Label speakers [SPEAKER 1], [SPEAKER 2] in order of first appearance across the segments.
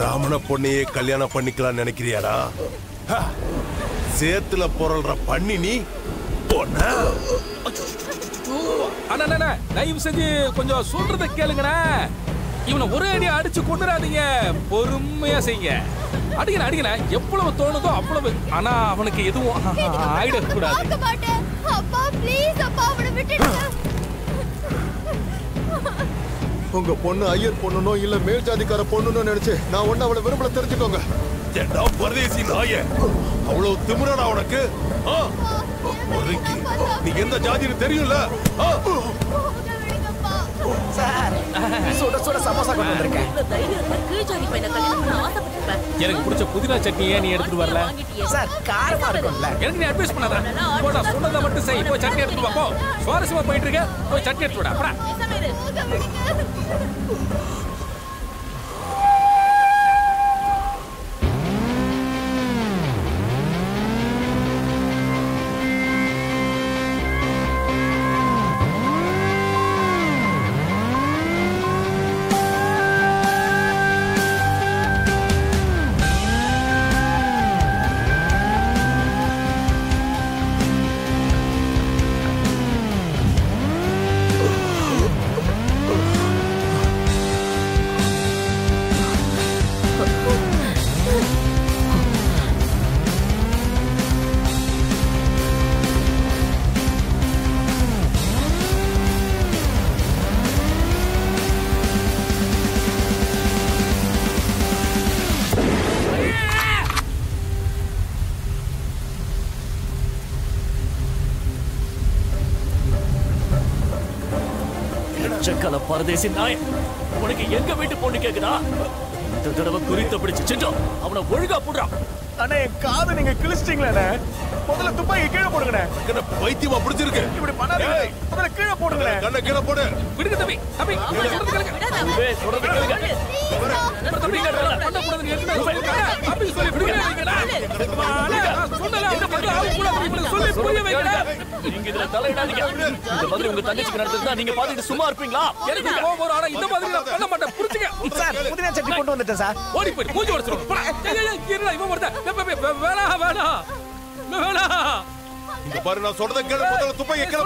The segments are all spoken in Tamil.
[SPEAKER 1] பிராமண பொண்ணையே கல்யாணம் பண்ணிக்கலாம் நினைக்கிறியாடா? ஹ, சேத்துல பொருள்ற பண்ணி நீ பொண்ண
[SPEAKER 2] அண்ணா தயவு செஞ்சு கொஞ்சம் சொல்றத கேளுங்கண்ணே. இவனை ஒரே அடியா அடிச்சு கொண்டுறாதீங்க பொறுமையா செய்யுங்க. அடிக்கணும் அடிக்கணும் எவ்வளவு தோணுதோ அவ்வளவு. ஆனா அவனுக்கு எதுவும் ஆயிடக்கூடாது.
[SPEAKER 3] உங்க பொண்ணு ஐயர் பொண்ணுனோ இல்ல மேல் ஜாதிக்கார பொண்ணுனோ நினைச்சு நான் ஒண்ணு அவளை விரும்பல தெரிஞ்சுக்கோங்க.
[SPEAKER 1] ஏண்டா பரதேசி நாய? அவ்வளவு திமிரடா உனக்கு? நீ எந்த ஜாதின்னு தெரியும்ல.
[SPEAKER 2] எனக்கு பிடிச்ச புதினா சட்னி ஏன் நீ எடுத்துட்டு வரல.
[SPEAKER 4] சார் காரமா இருக்கும்ல.
[SPEAKER 2] எனக்கு நீ அட்வைஸ் பண்ணாத போடா சொன்னதை மட்டும் செய். போய் சட்னி எடுத்துட்டு வா போ. சுவாரஸ்யமா போயிட்டு இருக்க. போய் சட்னி எடுத்துட்டு வாடா. போடா
[SPEAKER 5] பேசாம
[SPEAKER 6] பரதேசி நாய். உனக்கு எங்க வீட்டு பொண்ணு கேக்குதா? இந்த தடவை குறித்த பிடிச்சு. செஞ்சோம் அவனை ஒழுங்கா போடுறான்
[SPEAKER 4] அண்ணே என் காதை நீங்க கிழிச்சிட்டீங்களே முதல்ல துப்பாக்கி கீழே போடுங்கண்ணே.
[SPEAKER 1] என்ன பைத்தியமா பிடிச்சிருக்கு?
[SPEAKER 4] இப்படி பண்ணாதீங்க.
[SPEAKER 1] ஏய்,
[SPEAKER 4] முதல்ல கீழே போடுங்களே.
[SPEAKER 1] கண்ணை கீழே போடு.
[SPEAKER 2] விடுங்க தம்பி. தம்பி சொல்றது கேளுங்க.
[SPEAKER 6] உபே, சொல்றது கேளுங்க.
[SPEAKER 2] தம்பி பண்ண. அப்படி சொல்லி நான் சொன்னல, பக்கம் ஆள் கூட இவனுக்கு சொல்லி புரிய வைங்கடா.
[SPEAKER 6] நீங்க இதுல தலையிடாதீங்க. இந்த மாதிரி உங்க தங்கச்சிக்கு நடந்ததுன்னா நீங்க பாத்துட்டு சும்மா இருப்பீங்களா?
[SPEAKER 2] எனக்கு கோவம் வரும், ஆனா இந்த மாதிரி நான் பண்ண மாட்டேன். புரிஞ்சுக்க.
[SPEAKER 4] சார் புதினா கொண்டு வந்துட்டேன் சார்.
[SPEAKER 2] ஓடி போயிடு, மூஞ்சி உடைச்சிரும். போடா. ஏய், ஏய், ஏய், இருடா, இவன் ஒருத்தன். வே- வே-
[SPEAKER 1] இங்க பாரு நான் சொல்றத கேளு. முதல்ல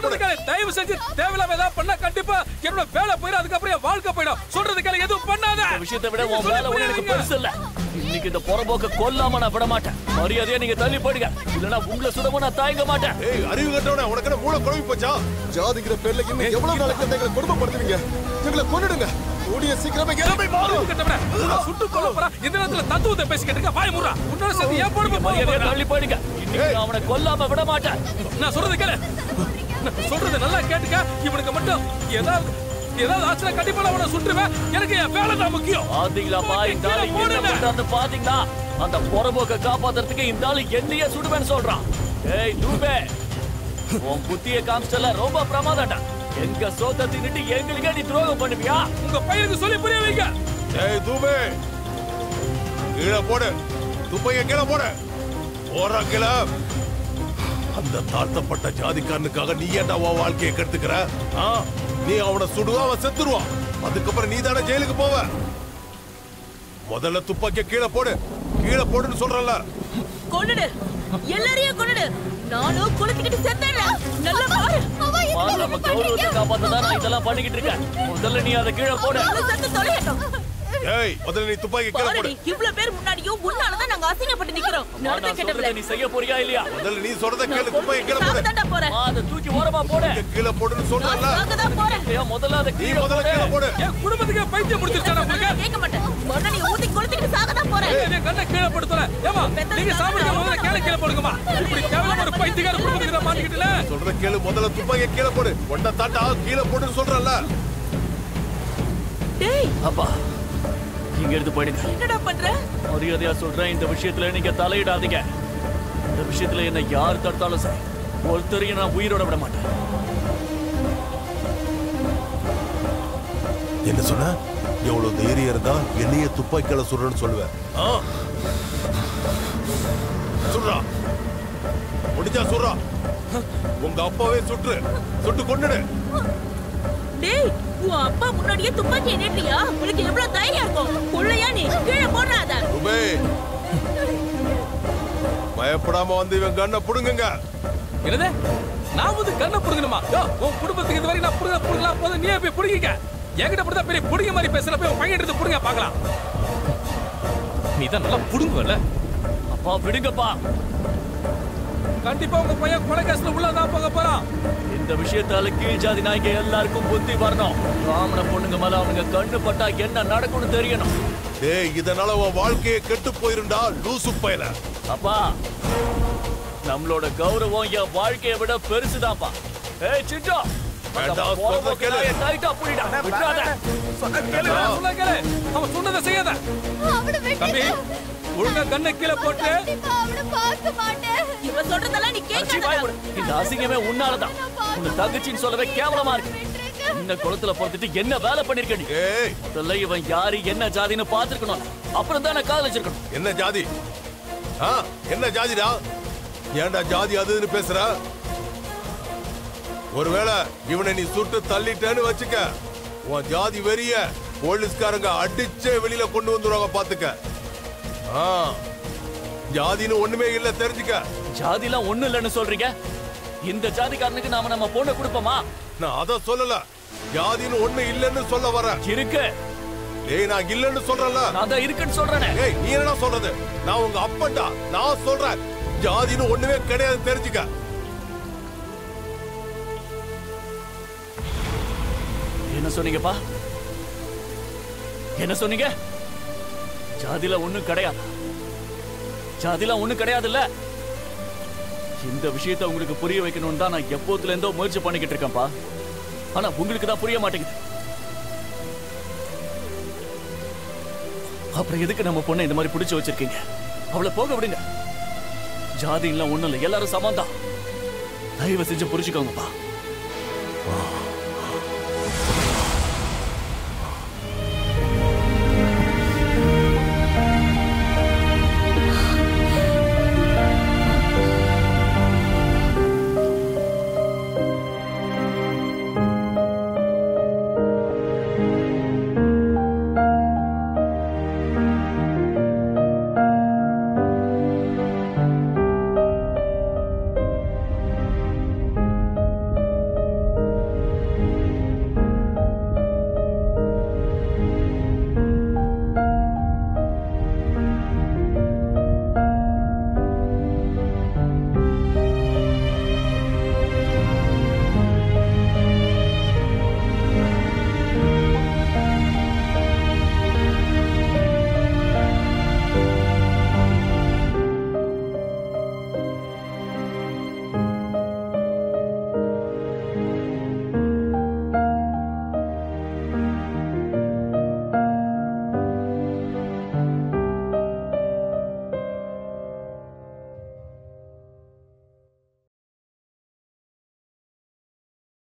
[SPEAKER 1] போடு.
[SPEAKER 2] கேளு. தயவு செஞ்சு தேவையில்லாம ஏதாவது பண்ணா கண்டிப்பா என்னோட வேலை போயிடும் அதுக்கப்புறம் என் வாழ்க்கை போயிடும். சொல்றது கேளு எதுவும் பண்ணாத.
[SPEAKER 6] இந்த விஷயத்தை விட உன் வேலை ஒண்ணு எனக்கு பெருசு இல்ல. இன்னைக்கு இந்த புறம்போக்க கொல்லாம நான் விட மாட்டேன். மரியாதையா நீங்க தள்ளி போயிடுங்க. இல்லனா உங்களை சுடவும் நான் தயங்க மாட்டேன்.
[SPEAKER 1] ஏய் அறிவு கட்டவனே உனக்கு என்ன மூளை குழம்பி போச்சா?
[SPEAKER 3] ஜாதிங்கிற பேர்ல இன்னும் எவ்வளவு நாளைக்கு எங்களை கொடுமைப்படுத்துவீங்க எங்களை கொன்னுடுங்க. கூடிய சீக்கிரமே கிளம்பி மாறும்
[SPEAKER 2] கட்டவனே, சுட்டு கொல்ல போறான். இந்த நேரத்துல தத்துவத்தை பேசிக்கிட்டு இருக்க, வாயை மூடுறா. உன்னோட சேர்த்து பொறுப்பை போக
[SPEAKER 6] மரியாதையா
[SPEAKER 2] போறா.
[SPEAKER 6] தள்ளி போயிடுங்க. இன்னைக்கு அவனை கொல்லாம விட மாட்டேன்.
[SPEAKER 2] நான் சொல்றது கேளு. நான் சொல்றது நல்லா கேட்டுக்க. இவனுக்கு மட்டும் ஏதாவது ஏதாவது ஆச்சுனா கண்டிப்பா அவனை சுட்டுருவேன் எனக்கு என் வேலை தான் முக்கியம்.
[SPEAKER 6] பாத்தீங்களாப்பா இந்த ஆளு என்ன பண்றான்னு பாத்தீங்களா? அந்த புறம்போக்க காப்பாத்துறதுக்கு இந்த ஆளு என்னையே சுடுவேன்னு சொல்றான். ஏய் தூபே உன் புத்திய காமிச்சல ரொம்ப பிரமாதம்டா. எங்க சோத்த தின்னுட்டு எங்களுக்கே நீ துரோகம் பண்ணுவியா?
[SPEAKER 2] உங்க பையனுக்கு சொல்லி புரிய வைங்க.
[SPEAKER 1] ஏய் தூபே. கீழே போடு. துப்பைய கீழே போடு. போறா கீழே. அந்த தாழ்த்தப்பட்ட ஜாதிக்காரனுக்காக நீ ஏன்டா உன் வாழ்க்கையை கெடுத்துக்கிற? ஆ? நீ அவனை சுடுவா அவன் செத்துருவான் அதுக்கப்புறம் நீ தானே ஜெயிலுக்கு போவ. முதல்ல துப்பாக்கிய கீழே போடு. கீழே போடுன்னு சொல்றல
[SPEAKER 5] கொன்னுடு. எல்லாரையும் கொன்னுடு. நானும் குளிச்சுக்கிட்டு செத்துறேன்
[SPEAKER 6] கௌரவத்தை காப்பாத்ததான் நான் இதெல்லாம் பண்ணிக்கிட்டு இருக்கேன். முதல்ல நீ அதை கீழே போட.
[SPEAKER 5] தொலையட்டும்.
[SPEAKER 1] ஏய் முதல்ல நீ துப்பாக்கி கீழே போடு.
[SPEAKER 5] பாருடி இவ்வளவு பேர் முன்னாடியும் உன்னாலதான் நாங்க அசிங்கப்பட்டு நிக்கிறோம்.
[SPEAKER 6] நான்
[SPEAKER 5] கெட்டவளே
[SPEAKER 6] சொல்றதை நீ செய்ய போறியா இல்லையா?
[SPEAKER 1] முதல்ல நீ சொல்றத கேளு துப்பாக்கி கீழே போடு.
[SPEAKER 5] சாகதாண்டா போறேன்.
[SPEAKER 6] மா, அதை தூக்கி ஓரமா போடு.
[SPEAKER 1] கீழே போடுன்னு சொல்றல
[SPEAKER 5] சாகதான் போறேன்.
[SPEAKER 6] ஏன் முதல்ல அதை
[SPEAKER 1] நீ
[SPEAKER 6] கீழே
[SPEAKER 1] முதல்ல கீழே
[SPEAKER 6] போடு.
[SPEAKER 2] என் குடும்பத்துக்கு பைத்தியம் முடிச்சிருச்சாடா உங்களுக்கு?
[SPEAKER 5] கேட்க மாட்டேன். மொன்ன நீ ஊத்தி கொளுத்திக்கிட்டு சாகதான் போறேன்.
[SPEAKER 2] ஏய், கண்ணை கீழே படுத்தல ஏமா நீங்க சாப்பிடுங்க முதல்ல கீழே கீழே போடுங்கம்மா. இப்படி கேவலம் ஒரு பைத்தியக்கார குடும்பத்துக்கு நான் மாட்டிக்கிட்டல
[SPEAKER 1] சொல்ற கேளு முதல்ல துப்பாக்கிய கீழே போடு. ஒன்ன தாட்டா கீழே போடுன்னு சொல்றல
[SPEAKER 5] டேய்.
[SPEAKER 6] அப்பா. இங்க இருந்து போயிடுங்க
[SPEAKER 5] என்னடா பண்ற?
[SPEAKER 6] மரியாதையா சொல்றேன் இந்த விஷயத்துல நீங்க தலையிடாதீங்க. இந்த விஷயத்துல என்ன யார் தடுத்தாலும் சரி ஒருத்தரையும் நான் உயிரோட விட மாட்டேன்.
[SPEAKER 1] என்ன சொன்ன? எவ்வளவு தைரியம் இருந்தா என்னையே துப்பாக்கியால சுடுறேன்னு சொல்லுவேன் ஆ? சுடுறா. முடிஞ்சா சுடுறா. உங்க அப்பாவே சுட்டு சுட்டு கொண்டுடு
[SPEAKER 5] டேய் உன் அப்பா முன்னாடியே துப்பாக்கி எண்ணிட்டியா உனக்கு எவ்வளவு தைரியம் இருக்கும்?
[SPEAKER 1] பயப்படாம வந்து இவன் கண்ணை புடுங்குங்க.
[SPEAKER 2] என்னது? நான் வந்து கண்ணை புடுங்கணுமா? உன் குடும்பத்துக்கு இது வரைக்கும் நான் புடுங்க புடுங்கலாம் போதும் நீயே போய் புடுங்கிக்க. என்கிட்ட மட்டும் பெரிய புடுங்க மாதிரி பேசுற போய் உன் பையன் எடுத்து புடுங்க பார்க்கலாம். நீ தான் நல்லா புடுங்குவல
[SPEAKER 6] அப்பா விடுங்கப்பா.
[SPEAKER 2] கண்டிப்பா உங்க பையன் கொலை கேஸ்ல உள்ளதான் போக போறான்.
[SPEAKER 6] இந்த விஷயத்தால கீழ் ஜாதி நாய்ங்க எல்லாருக்கும் புத்தி வரணும். ராமன பொண்ணுங்க மேல அவனுங்க கண்ணு பட்டா என்ன நடக்கும்னு தெரியணும்.
[SPEAKER 1] டேய் இதனால உன் வாழ்க்கையே கெட்டு போயிருண்டா லூசு பயல.
[SPEAKER 6] அப்பா நம்மளோட கௌரவம் என் வாழ்க்கையை விட பெருசுதான்ப்பா. ஏய் மூடு. இந்த அசிங்கமே உன்னாலதான். உன்னை தங்கச்சின்னு சொல்லவே கேவலமா இருக்கு.
[SPEAKER 7] விட்டுருங்க
[SPEAKER 6] இந்த குளத்துல பொறுத்துட்டு என்ன வேலை பண்ணிருக்க நீ?
[SPEAKER 1] ஏய்.
[SPEAKER 6] முதல்ல இவன் யாரு என்ன ஜாதின்னு பாத்துருக்கணும் அப்புறம் தான் காதலிச்சிருக்கணும்.
[SPEAKER 1] என்ன ஜாதி? என்ன ஜாதிடா? ஏன்டா ஜாதி அதுன்னு பேசுற? ஒருவேளை இவனை நீ சுட்டு தள்ளிட்டேன்னு வச்சுக்க. உன் ஜாதி வெறிய போலீஸ்காரங்க அடிச்சே வெளியில கொண்டு வந்துருவாங்க பாத்துக்க. ஆ ஜாதின்னு ஒண்ணுமே இல்ல தெரிஞ்சுக்க.
[SPEAKER 6] ஜாதிலாம் ஒண்ணு இல்லைன்னு சொல்றீங்க? இந்த ஜாதிக்காரனுக்கு நாம நம்ம பொண்ணை கொடுப்போமா?
[SPEAKER 1] நான் அத சொல்லல. ஜாதின்னு ஒண்ணு இல்லைன்னு சொல்ல வரேன்
[SPEAKER 6] இருக்கு.
[SPEAKER 1] ஏய் நான் இல்லைன்னு சொல்றேன்ல.
[SPEAKER 6] நான் தான் இருக்குன்னு சொல்றேனே.
[SPEAKER 1] ஏய் நீ என்ன சொல்றது? நான் உங்க அப்பன்டா. நான் சொல்றேன். ஜாதின்னு ஒண்ணுமே கிடையாது தெரிஞ்சுக்க.
[SPEAKER 6] என்ன சொன்னீங்கப்பா? என்ன சொன்னீங்க? ஜாதில ஒண்ணும் கிடையாது. ஜாதில ஒண்ணும் கிடையாதுல்ல. இந்த விஷயத்தை உங்களுக்கு புரிய வைக்கணும்னு தான் நான் எப்போதுல இருந்தோ முயற்சி பண்ணிக்கிட்டு இருக்கேன்ப்பா. ஆனா உங்களுக்கு தான் புரிய மாட்டேங்குது. அப்புறம் எதுக்கு நம்ம பொண்ணை இந்த மாதிரி பிடிச்சு வச்சிருக்கீங்க? அவளை போக விடுங்க. ஜாதி எல்லாம் ஒண்ணும் இல்லை. எல்லாரும் சமம் தான். தயவு செஞ்சு புரிச்சுக்கோங்கப்பா